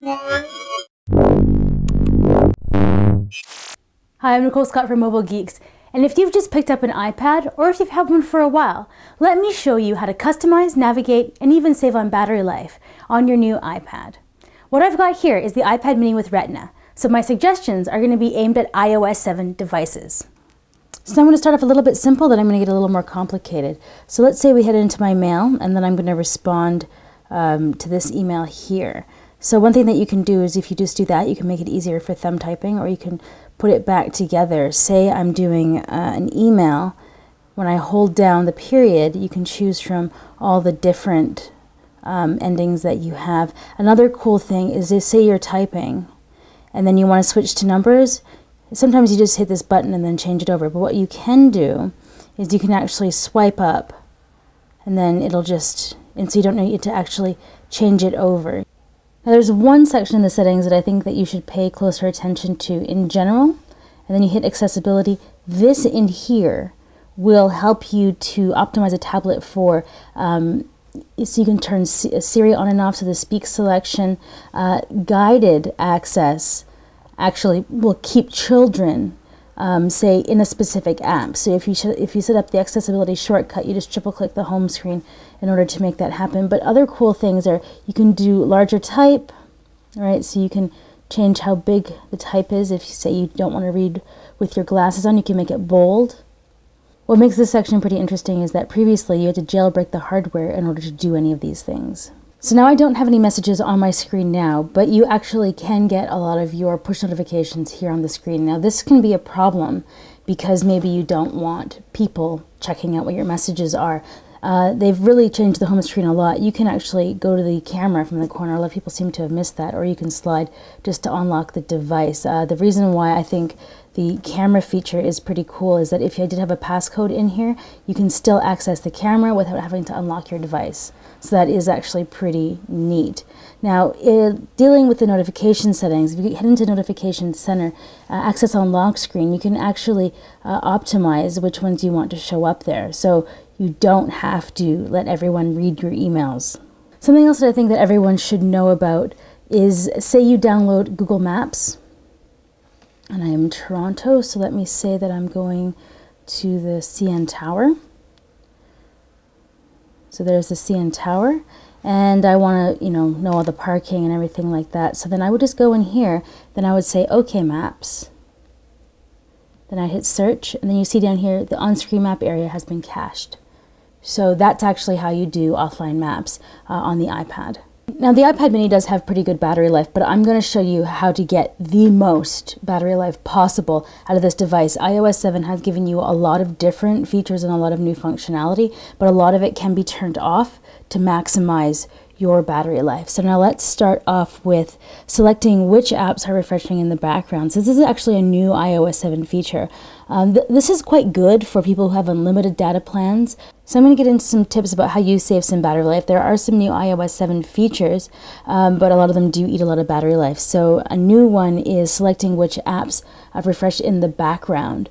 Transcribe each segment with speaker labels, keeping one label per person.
Speaker 1: Hi, I'm Nicole Scott from Mobile Geeks. And if you've just picked up an iPad or if you've had one for a while, let me show you how to customize, navigate, and even save on battery life on your new iPad. What I've got here is the iPad mini with Retina. So my suggestions are going to be aimed at iOS 7 devices. So I'm going to start off a little bit simple, then I'm going to get a little more complicated. So let's say we head into my mail, and then I'm going to respond um, to this email here. So one thing that you can do is if you just do that, you can make it easier for thumb typing, or you can put it back together. Say I'm doing uh, an email. When I hold down the period, you can choose from all the different um, endings that you have. Another cool thing is if say you're typing and then you want to switch to numbers, sometimes you just hit this button and then change it over. But what you can do is you can actually swipe up and then it'll just, and so you don't need to actually change it over. Now there's one section in the settings that I think that you should pay closer attention to in general, and then you hit accessibility. This in here will help you to optimize a tablet for um, so you can turn Siri on and off so the speak selection uh, guided access actually will keep children um, say in a specific app. So if you if you set up the accessibility shortcut, you just triple click the home screen in order to make that happen. But other cool things are you can do larger type, right? So you can change how big the type is. If you say you don't want to read with your glasses on, you can make it bold. What makes this section pretty interesting is that previously you had to jailbreak the hardware in order to do any of these things. So now I don't have any messages on my screen now, but you actually can get a lot of your push notifications here on the screen. Now this can be a problem because maybe you don't want people checking out what your messages are. Uh, they've really changed the home screen a lot. You can actually go to the camera from the corner. A lot of people seem to have missed that. Or you can slide just to unlock the device. Uh, the reason why I think the camera feature is pretty cool is that if you did have a passcode in here, you can still access the camera without having to unlock your device. So that is actually pretty neat. Now, dealing with the notification settings, if you head into Notification Center, uh, Access on Lock Screen, you can actually uh, optimize which ones you want to show up there. So you don't have to let everyone read your emails. Something else that I think that everyone should know about is say you download Google Maps, and I am in Toronto, so let me say that I'm going to the CN Tower. So there's the CN Tower, and I want to, you know, know all the parking and everything like that. So then I would just go in here, then I would say, OK Maps. Then I hit search, and then you see down here, the on-screen map area has been cached. So that's actually how you do offline maps uh, on the iPad. Now the iPad mini does have pretty good battery life, but I'm going to show you how to get the most battery life possible out of this device. iOS 7 has given you a lot of different features and a lot of new functionality, but a lot of it can be turned off to maximize your battery life. So now let's start off with selecting which apps are refreshing in the background. So this is actually a new iOS 7 feature. Um, th this is quite good for people who have unlimited data plans. So I'm going to get into some tips about how you save some battery life. There are some new iOS 7 features, um, but a lot of them do eat a lot of battery life. So a new one is selecting which apps have refreshed in the background.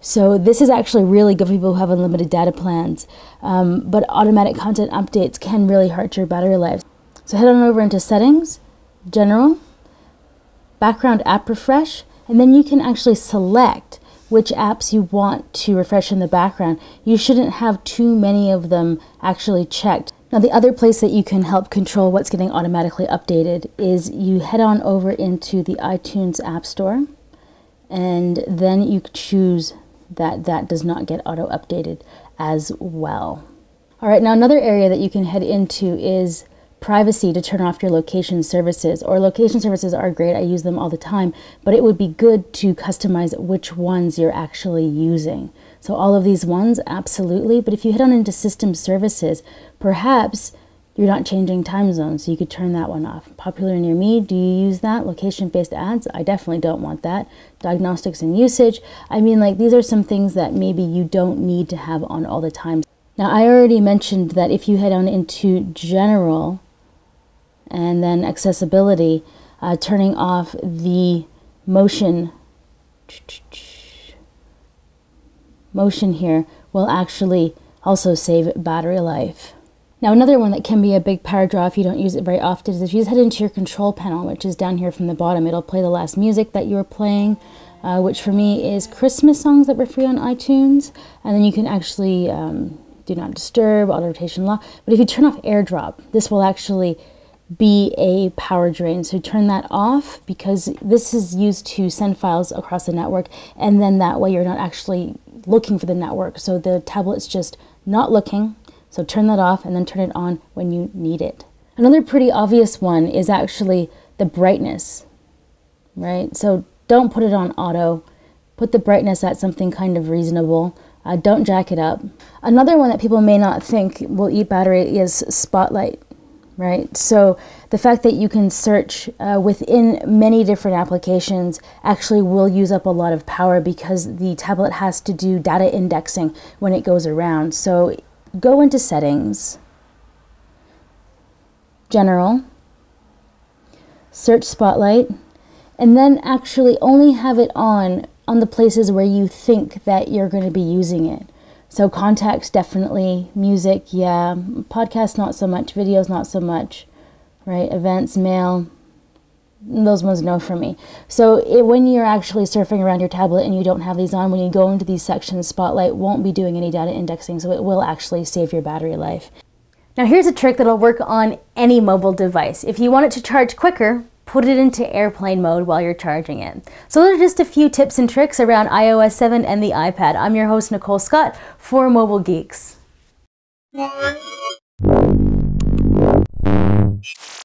Speaker 1: So this is actually really good for people who have unlimited data plans, um, but automatic content updates can really hurt your battery life. So head on over into settings, general, background app refresh, and then you can actually select which apps you want to refresh in the background. You shouldn't have too many of them actually checked. Now the other place that you can help control what's getting automatically updated is you head on over into the iTunes App Store and then you choose that that does not get auto updated as well. All right, now another area that you can head into is privacy to turn off your location services or location services are great i use them all the time but it would be good to customize which ones you're actually using so all of these ones absolutely but if you head on into system services perhaps you're not changing time zones, so you could turn that one off. Popular near me, do you use that? Location-based ads, I definitely don't want that. Diagnostics and usage, I mean like these are some things that maybe you don't need to have on all the time. Now I already mentioned that if you head on into general and then accessibility, uh, turning off the motion motion here will actually also save battery life. Now another one that can be a big power draw if you don't use it very often is if you just head into your control panel, which is down here from the bottom, it'll play the last music that you were playing, uh, which for me is Christmas songs that were free on iTunes. And then you can actually um, do not disturb, auto rotation lock. But if you turn off airdrop, this will actually be a power drain. So turn that off because this is used to send files across the network and then that way you're not actually looking for the network. So the tablet's just not looking. So turn that off and then turn it on when you need it. Another pretty obvious one is actually the brightness, right? So don't put it on auto. Put the brightness at something kind of reasonable. Uh, don't jack it up. Another one that people may not think will eat battery is Spotlight right? So the fact that you can search uh, within many different applications actually will use up a lot of power because the tablet has to do data indexing when it goes around. So go into settings, general, search spotlight, and then actually only have it on on the places where you think that you're going to be using it. So contacts definitely, music, yeah, podcast not so much, videos not so much, right? Events, mail, those ones no for me. So it, when you're actually surfing around your tablet and you don't have these on, when you go into these sections, Spotlight won't be doing any data indexing, so it will actually save your battery life. Now here's a trick that'll work on any mobile device. If you want it to charge quicker, put it into airplane mode while you're charging it. So those are just a few tips and tricks around iOS 7 and the iPad. I'm your host, Nicole Scott for Mobile Geeks.